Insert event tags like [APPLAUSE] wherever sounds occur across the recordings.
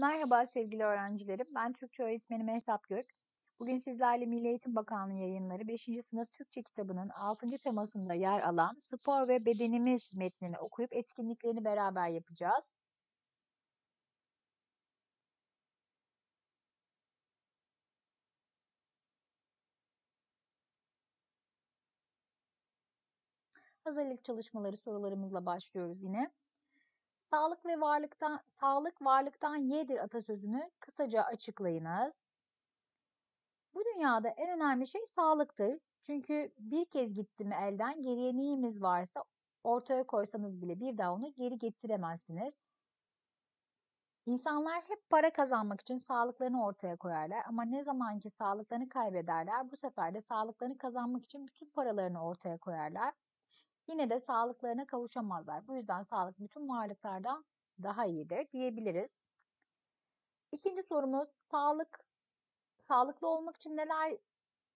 Merhaba sevgili öğrencilerim. Ben Türkçe öğretmeni Mehtap Gök. Bugün sizlerle Milli Eğitim Bakanlığı yayınları 5. sınıf Türkçe kitabının 6. temasında yer alan Spor ve Bedenimiz metnini okuyup etkinliklerini beraber yapacağız. Hazırlık çalışmaları sorularımızla başlıyoruz yine. Sağlık ve varlıktan sağlık varlıktan yedir atasözünü kısaca açıklayınız. Bu dünyada en önemli şey sağlıktır. Çünkü bir kez gitti mi elden geriye neyimiz varsa ortaya koysanız bile bir daha onu geri getiremezsiniz. İnsanlar hep para kazanmak için sağlıklarını ortaya koyarlar ama ne zaman ki sağlıklarını kaybederler bu sefer de sağlıklarını kazanmak için bütün paralarını ortaya koyarlar. Yine de sağlıklarına kavuşamazlar. Bu yüzden sağlık bütün varlıklardan daha iyidir diyebiliriz. İkinci sorumuz sağlık sağlıklı olmak için neler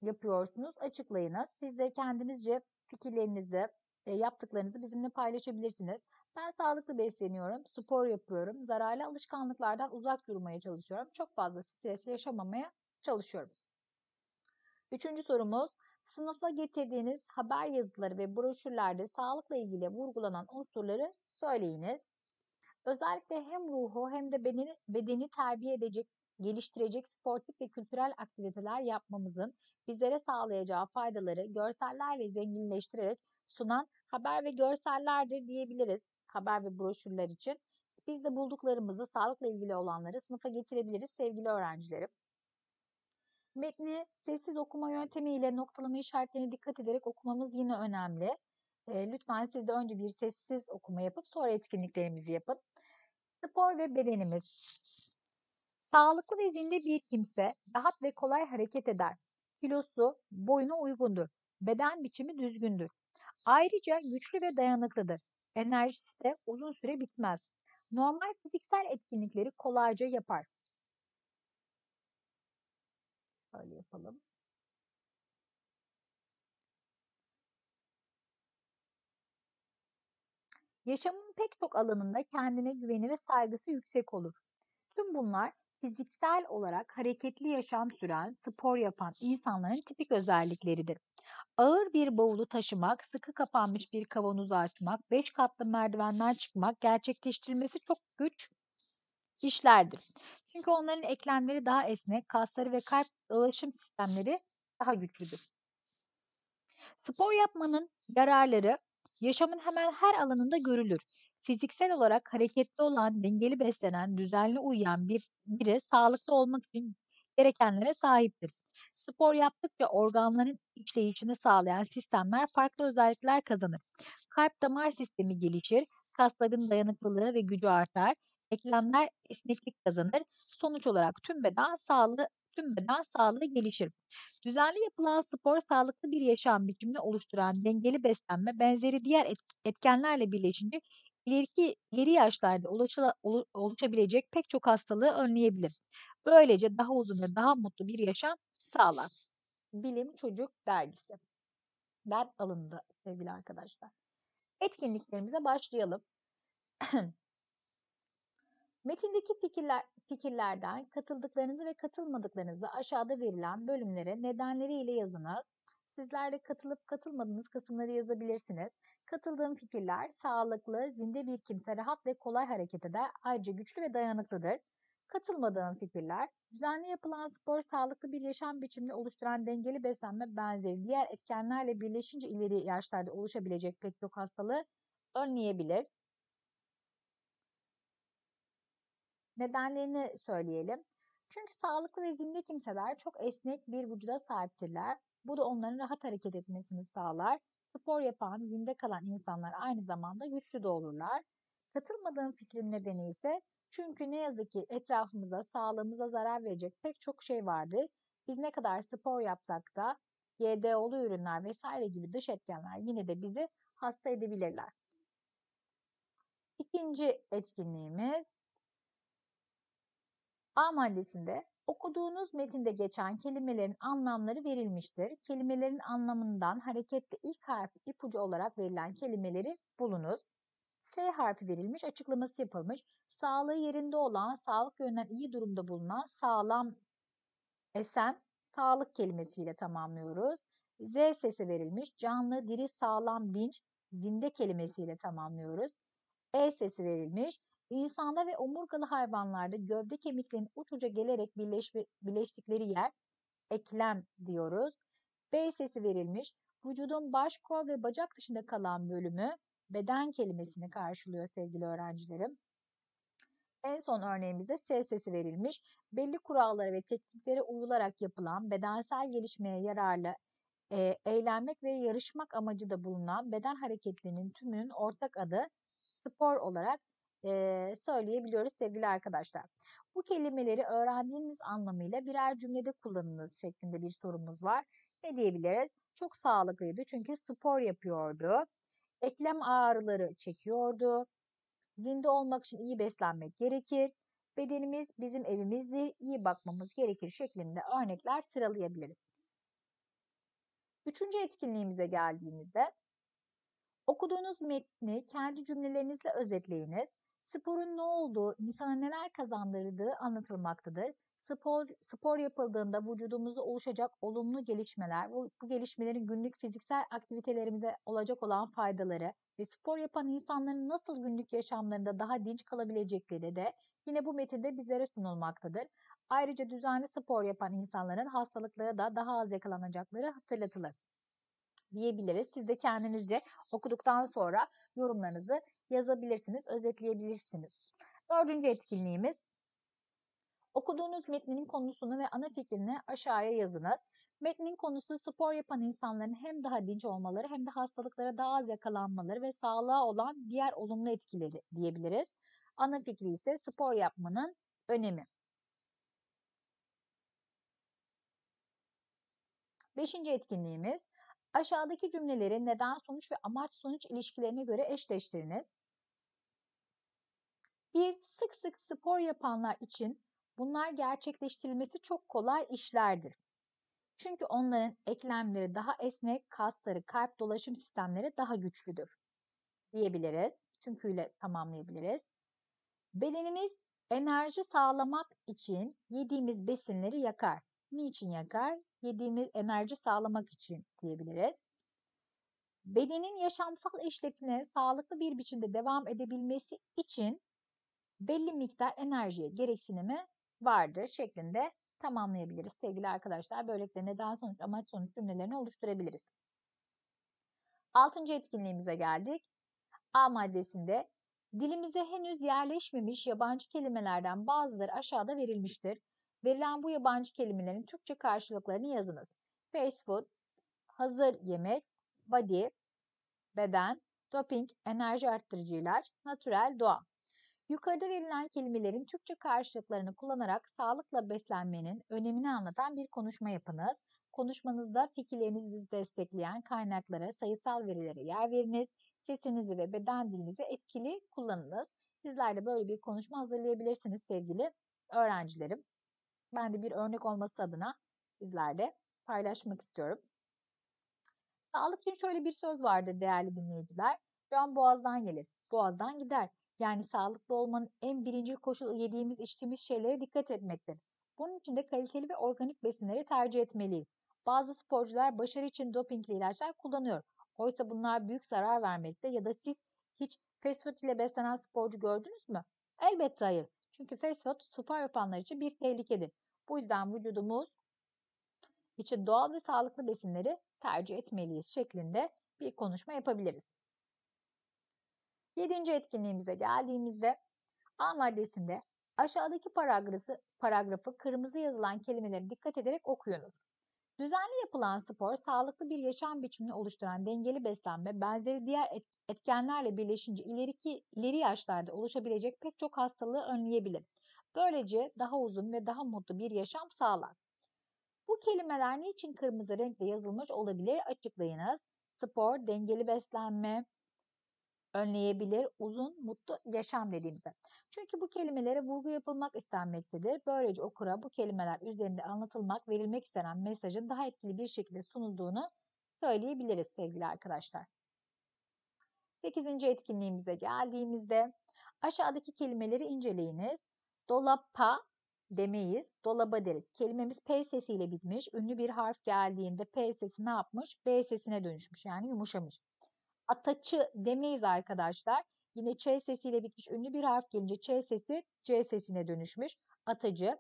yapıyorsunuz? Açıklayınız. Siz de kendinizce fikirlerinizi, e, yaptıklarınızı bizimle paylaşabilirsiniz. Ben sağlıklı besleniyorum, spor yapıyorum, zararlı alışkanlıklardan uzak durmaya çalışıyorum. Çok fazla stres yaşamamaya çalışıyorum. Üçüncü sorumuz, sınıfa getirdiğiniz haber yazıları ve broşürlerde sağlıkla ilgili vurgulanan unsurları söyleyiniz. Özellikle hem ruhu hem de bedeni, bedeni terbiye edecek, geliştirecek sportif ve kültürel aktiviteler yapmamızın bizlere sağlayacağı faydaları görsellerle zenginleştirerek sunan haber ve görsellerdir diyebiliriz haber ve broşürler için. Biz de bulduklarımızı sağlıkla ilgili olanları sınıfa getirebiliriz sevgili öğrencilerim. Metni sessiz okuma yöntemiyle noktalama işaretlerine dikkat ederek okumamız yine önemli. E, lütfen siz de önce bir sessiz okuma yapıp sonra etkinliklerimizi yapın. Spor ve bedenimiz. Sağlıklı ve zinde bir kimse rahat ve kolay hareket eder. Kilosu boyuna uygundur. Beden biçimi düzgündür. Ayrıca güçlü ve dayanıklıdır. Enerjisi de uzun süre bitmez. Normal fiziksel etkinlikleri kolayca yapar. Şöyle yapalım. Yaşamın pek çok alanında kendine güveni ve saygısı yüksek olur. Tüm bunlar fiziksel olarak hareketli yaşam süren, spor yapan insanların tipik özellikleridir. Ağır bir bavulu taşımak, sıkı kapanmış bir kavanozu açmak, beş katlı merdivenden çıkmak gerçekleştirilmesi çok güç işlerdir. Çünkü onların eklemleri daha esnek, kasları ve kalp dolaşım sistemleri daha güçlüdür. Spor yapmanın yararları yaşamın hemen her alanında görülür. Fiziksel olarak hareketli olan, dengeli beslenen, düzenli uyuyan bir biri sağlıklı olmak için gerekenlere sahiptir. Spor yaptıkça organların işleyişini sağlayan sistemler farklı özellikler kazanır. Kalp damar sistemi gelişir, kasların dayanıklılığı ve gücü artar, eklemler esneklik kazanır. Sonuç olarak tüm beden sağlığı tüm beden sağlığı gelişir. Düzenli yapılan spor sağlıklı bir yaşam biçimini oluşturan dengeli beslenme benzeri diğer etkenlerle birleşince ileriki ileri yaşlarda ulaşıla, oluşabilecek pek çok hastalığı önleyebilir. Böylece daha uzun ve daha mutlu bir yaşam sağlar. Bilim Çocuk Dergisi. Den alındı sevgili arkadaşlar. Etkinliklerimize başlayalım. [CLEARS THROAT] Metindeki fikirler, fikirlerden katıldıklarınızı ve katılmadıklarınızı aşağıda verilen bölümlere nedenleriyle yazınız. Sizler de katılıp katılmadığınız kısımları yazabilirsiniz. Katıldığım fikirler sağlıklı, zinde bir kimse rahat ve kolay hareket eder. Ayrıca güçlü ve dayanıklıdır. Katılmadığım fikirler düzenli yapılan spor sağlıklı bir yaşam biçimini oluşturan dengeli beslenme benzeri diğer etkenlerle birleşince ileri yaşlarda oluşabilecek pek çok hastalığı önleyebilir. Nedenlerini söyleyelim. Çünkü sağlıklı ve zinde kimseler çok esnek bir vücuda sahiptirler. Bu da onların rahat hareket etmesini sağlar. Spor yapan, zinde kalan insanlar aynı zamanda güçlü de olurlar. Katılmadığım fikrin nedeni ise çünkü ne yazık ki etrafımıza, sağlığımıza zarar verecek pek çok şey vardır. Biz ne kadar spor yapsak da GDO'lu ürünler vesaire gibi dış etkenler yine de bizi hasta edebilirler. İkinci etkinliğimiz A maddesinde okuduğunuz metinde geçen kelimelerin anlamları verilmiştir. Kelimelerin anlamından hareketle ilk harfi ipucu olarak verilen kelimeleri bulunuz. S harfi verilmiş, açıklaması yapılmış. Sağlığı yerinde olan, sağlık yönünden iyi durumda bulunan, sağlam, esen, sağlık kelimesiyle tamamlıyoruz. Z sesi verilmiş, canlı, diri, sağlam, dinç, zinde kelimesiyle tamamlıyoruz. E sesi verilmiş, insanda ve omurgalı hayvanlarda gövde kemiklerinin uç uca gelerek birleşme, birleştikleri yer eklem diyoruz. B sesi verilmiş, vücudun baş, kol ve bacak dışında kalan bölümü beden kelimesini karşılıyor sevgili öğrencilerim. En son örneğimizde S sesi verilmiş. Belli kurallara ve tekniklere uyularak yapılan bedensel gelişmeye yararlı e, eğlenmek ve yarışmak amacı da bulunan beden hareketlerinin tümünün ortak adı spor olarak e, söyleyebiliyoruz sevgili arkadaşlar. Bu kelimeleri öğrendiğiniz anlamıyla birer cümlede kullanınız şeklinde bir sorumuz var. Ne diyebiliriz? Çok sağlıklıydı çünkü spor yapıyordu. Eklem ağrıları çekiyordu. Zinde olmak için iyi beslenmek gerekir. Bedenimiz bizim evimizdir, iyi bakmamız gerekir şeklinde örnekler sıralayabiliriz. Üçüncü etkinliğimize geldiğimizde okuduğunuz metni kendi cümlelerinizle özetleyiniz. Sporun ne olduğu, insana neler kazandırdığı anlatılmaktadır. Spor, spor yapıldığında vücudumuzda oluşacak olumlu gelişmeler, bu, bu gelişmelerin günlük fiziksel aktivitelerimize olacak olan faydaları ve spor yapan insanların nasıl günlük yaşamlarında daha dinç kalabilecekleri de yine bu metinde bizlere sunulmaktadır. Ayrıca düzenli spor yapan insanların hastalıklara da daha az yakalanacakları hatırlatılır diyebiliriz. Siz de kendinizce okuduktan sonra yorumlarınızı yazabilirsiniz, özetleyebilirsiniz. Dördüncü etkinliğimiz okuduğunuz metnin konusunu ve ana fikrini aşağıya yazınız. Metnin konusu spor yapan insanların hem daha dinç olmaları hem de hastalıklara daha az yakalanmaları ve sağlığa olan diğer olumlu etkileri diyebiliriz. Ana fikri ise spor yapmanın önemi. Beşinci etkinliğimiz aşağıdaki cümleleri neden sonuç ve amaç sonuç ilişkilerine göre eşleştiriniz. Bir, sık sık spor yapanlar için bunlar gerçekleştirilmesi çok kolay işlerdir. Çünkü onların eklemleri daha esnek, kasları, kalp dolaşım sistemleri daha güçlüdür diyebiliriz. Çünkü ile tamamlayabiliriz. Bedenimiz enerji sağlamak için yediğimiz besinleri yakar. Niçin yakar? Yediğimiz enerji sağlamak için diyebiliriz. Bedenin yaşamsal işlevine sağlıklı bir biçimde devam edebilmesi için belli miktar enerjiye gereksinimi vardır şeklinde tamamlayabiliriz sevgili arkadaşlar. Böylelikle neden sonuç amaç sonuç cümlelerini oluşturabiliriz. Altıncı etkinliğimize geldik. A maddesinde dilimize henüz yerleşmemiş yabancı kelimelerden bazıları aşağıda verilmiştir. Verilen bu yabancı kelimelerin Türkçe karşılıklarını yazınız. Fast food, hazır yemek, body, beden, doping, enerji arttırıcı ilaç, natürel, doğa. Yukarıda verilen kelimelerin Türkçe karşılıklarını kullanarak sağlıkla beslenmenin önemini anlatan bir konuşma yapınız. Konuşmanızda fikirlerinizi destekleyen kaynaklara, sayısal verilere yer veriniz. Sesinizi ve beden dilinizi etkili kullanınız. Sizler de böyle bir konuşma hazırlayabilirsiniz sevgili öğrencilerim. Ben de bir örnek olması adına sizlerle paylaşmak istiyorum. Sağlık için şöyle bir söz vardır değerli dinleyiciler. Can boğazdan gelir, boğazdan gider. Yani sağlıklı olmanın en birinci koşulu yediğimiz içtiğimiz şeylere dikkat etmektir. Bunun için de kaliteli ve organik besinleri tercih etmeliyiz. Bazı sporcular başarı için dopingli ilaçlar kullanıyor. Oysa bunlar büyük zarar vermekte ya da siz hiç fast food ile beslenen sporcu gördünüz mü? Elbette hayır. Çünkü fast food spor yapanlar için bir tehlikedir. Bu yüzden vücudumuz için doğal ve sağlıklı besinleri tercih etmeliyiz şeklinde bir konuşma yapabiliriz. Yedinci etkinliğimize geldiğimizde A maddesinde aşağıdaki paragrafı, paragrafı kırmızı yazılan kelimeleri dikkat ederek okuyunuz. Düzenli yapılan spor, sağlıklı bir yaşam biçimini oluşturan dengeli beslenme, benzeri diğer etkenlerle birleşince ileriki, ileri yaşlarda oluşabilecek pek çok hastalığı önleyebilir. Böylece daha uzun ve daha mutlu bir yaşam sağlar. Bu kelimeler niçin kırmızı renkle yazılmış olabilir açıklayınız. Spor, dengeli beslenme, önleyebilir, uzun, mutlu yaşam dediğimizde. Çünkü bu kelimelere vurgu yapılmak istenmektedir. Böylece okura bu kelimeler üzerinde anlatılmak, verilmek istenen mesajın daha etkili bir şekilde sunulduğunu söyleyebiliriz sevgili arkadaşlar. 8. etkinliğimize geldiğimizde aşağıdaki kelimeleri inceleyiniz. Dolapa demeyiz, dolaba deriz. Kelimemiz P sesiyle bitmiş. Ünlü bir harf geldiğinde P sesi ne yapmış? B sesine dönüşmüş yani yumuşamış. Ataçı demeyiz arkadaşlar. Yine Ç sesiyle bitmiş ünlü bir harf gelince Ç sesi C sesine dönüşmüş. Atacı.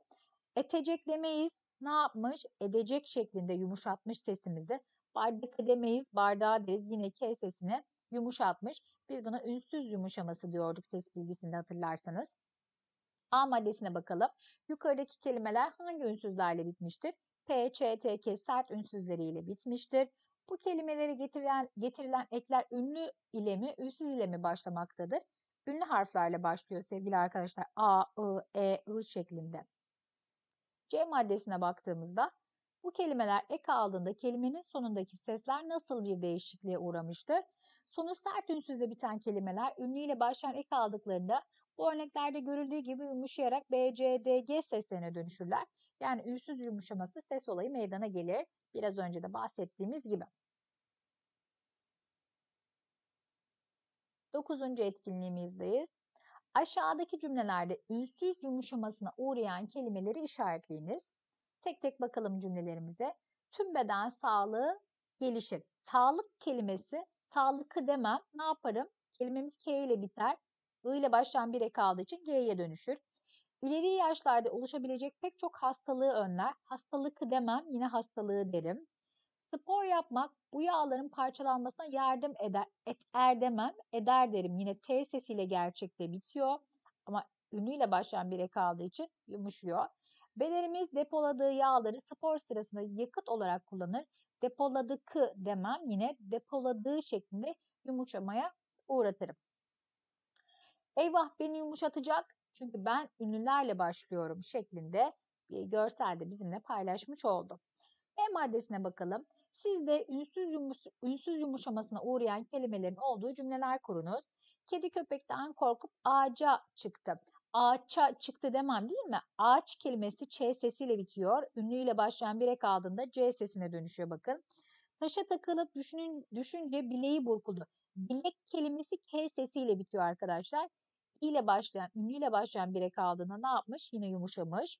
Etecek demeyiz. Ne yapmış? Edecek şeklinde yumuşatmış sesimizi. Bardakı demeyiz. Bardağı deriz. Yine K sesine yumuşatmış. Biz buna ünsüz yumuşaması diyorduk ses bilgisinde hatırlarsanız. A maddesine bakalım. Yukarıdaki kelimeler hangi ünsüzlerle bitmiştir? P, Ç, T, K sert ünsüzleriyle bitmiştir. Bu kelimeleri getirilen, getirilen ekler ünlü ile mi, ünsüz ile mi başlamaktadır? Ünlü harflerle başlıyor sevgili arkadaşlar. A, I, E, I şeklinde. C maddesine baktığımızda bu kelimeler ek aldığında kelimenin sonundaki sesler nasıl bir değişikliğe uğramıştır? Sonu sert ünsüzle biten kelimeler ünlü ile başlayan ek aldıklarında bu örneklerde görüldüğü gibi yumuşayarak B, C, D, G seslerine dönüşürler. Yani ünsüz yumuşaması ses olayı meydana gelir. Biraz önce de bahsettiğimiz gibi. Dokuzuncu etkinliğimizdeyiz. Aşağıdaki cümlelerde ünsüz yumuşamasına uğrayan kelimeleri işaretleyiniz. Tek tek bakalım cümlelerimize. Tüm beden sağlığı gelişir. Sağlık kelimesi sağlıkı demem. Ne yaparım? Kelimemiz K ile biter. I ile başlayan bir ek aldığı için G'ye dönüşür. İleri yaşlarda oluşabilecek pek çok hastalığı önler. Hastalık demem, yine hastalığı derim. Spor yapmak bu yağların parçalanmasına yardım eder. Et, er demem, eder derim. Yine T sesiyle gerçekte bitiyor. Ama ünlüyle başlayan bir ek aldığı için yumuşuyor. Bedenimiz depoladığı yağları spor sırasında yakıt olarak kullanır. Depoladıkı demem yine depoladığı şeklinde yumuşamaya uğratırım. Eyvah beni yumuşatacak çünkü ben ünlülerle başlıyorum şeklinde bir görselde bizimle paylaşmış oldu. E maddesine bakalım. Siz de ünsüz, yumuş, ünsüz yumuşamasına uğrayan kelimelerin olduğu cümleler kurunuz. Kedi köpekten korkup ağaca çıktı. Ağaça çıktı demem değil mi? Ağaç kelimesi Ç sesiyle bitiyor. Ünlüyle başlayan bir ek aldığında C sesine dönüşüyor bakın. Taşa takılıp düşünün, düşünce bileği burkuldu. Bilek kelimesi K sesiyle bitiyor arkadaşlar. İle başlayan, ünlüyle başlayan bir ek aldığında ne yapmış? Yine yumuşamış.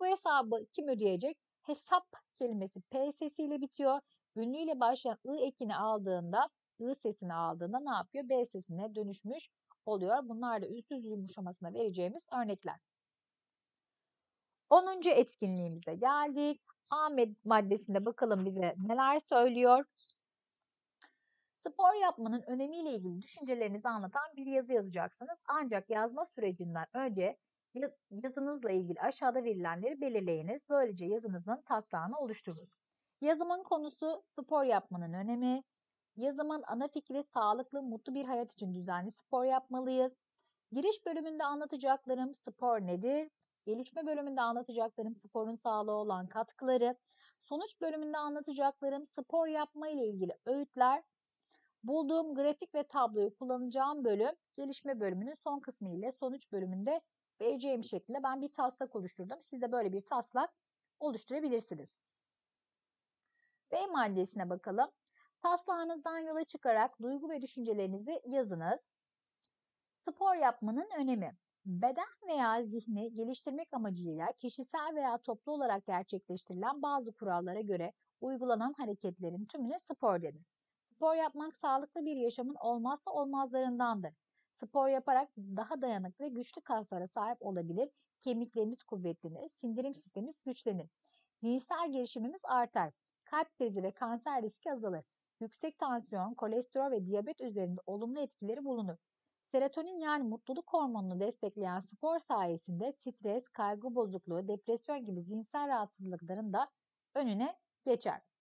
Bu hesabı kim ödeyecek? Hesap kelimesi P sesiyle bitiyor. Ünlüyle başlayan I ekini aldığında, I sesini aldığında ne yapıyor? B sesine dönüşmüş oluyor. Bunlar da ünsüz yumuşamasına vereceğimiz örnekler. 10. etkinliğimize geldik. A maddesinde bakalım bize neler söylüyor. Spor yapmanın önemiyle ilgili düşüncelerinizi anlatan bir yazı yazacaksınız. Ancak yazma sürecinden önce yazınızla ilgili aşağıda verilenleri belirleyiniz. Böylece yazınızın taslağını oluşturunuz. Yazımın konusu spor yapmanın önemi. Yazımın ana fikri sağlıklı, mutlu bir hayat için düzenli spor yapmalıyız. Giriş bölümünde anlatacaklarım spor nedir? Gelişme bölümünde anlatacaklarım sporun sağlığı olan katkıları. Sonuç bölümünde anlatacaklarım spor yapma ile ilgili öğütler. Bulduğum grafik ve tabloyu kullanacağım bölüm gelişme bölümünün son kısmı ile sonuç bölümünde vereceğim şekilde ben bir taslak oluşturdum. Siz de böyle bir taslak oluşturabilirsiniz. B maddesine bakalım. Taslağınızdan yola çıkarak duygu ve düşüncelerinizi yazınız. Spor yapmanın önemi. Beden veya zihni geliştirmek amacıyla kişisel veya toplu olarak gerçekleştirilen bazı kurallara göre uygulanan hareketlerin tümüne spor denir. Spor yapmak sağlıklı bir yaşamın olmazsa olmazlarındandır. Spor yaparak daha dayanıklı ve güçlü kaslara sahip olabilir, kemiklerimiz kuvvetlenir, sindirim sistemimiz güçlenir. Zihinsel gelişimimiz artar, kalp krizi ve kanser riski azalır. Yüksek tansiyon, kolesterol ve diyabet üzerinde olumlu etkileri bulunur. Serotonin yani mutluluk hormonunu destekleyen spor sayesinde stres, kaygı bozukluğu, depresyon gibi zihinsel rahatsızlıkların da önüne geçer.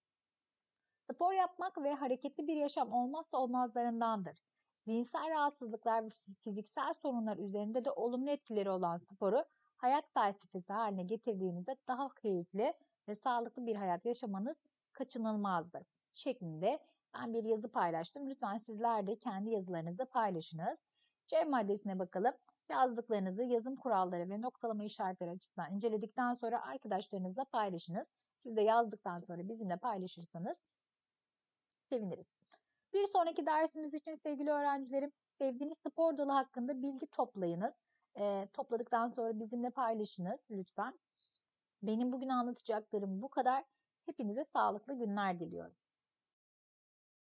Spor yapmak ve hareketli bir yaşam olmazsa olmazlarındandır. Zihinsel rahatsızlıklar ve fiziksel sorunlar üzerinde de olumlu etkileri olan sporu hayat felsefesi haline getirdiğinizde daha keyifli ve sağlıklı bir hayat yaşamanız kaçınılmazdır. Şeklinde ben bir yazı paylaştım. Lütfen sizler de kendi yazılarınızı paylaşınız. C maddesine bakalım. Yazdıklarınızı yazım kuralları ve noktalama işaretleri açısından inceledikten sonra arkadaşlarınızla paylaşınız. Siz de yazdıktan sonra bizimle paylaşırsanız seviniriz. Bir sonraki dersimiz için sevgili öğrencilerim sevdiğiniz spor dalı hakkında bilgi toplayınız. E, topladıktan sonra bizimle paylaşınız lütfen. Benim bugün anlatacaklarım bu kadar. Hepinize sağlıklı günler diliyorum.